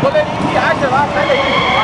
我给你，你还给他，还得。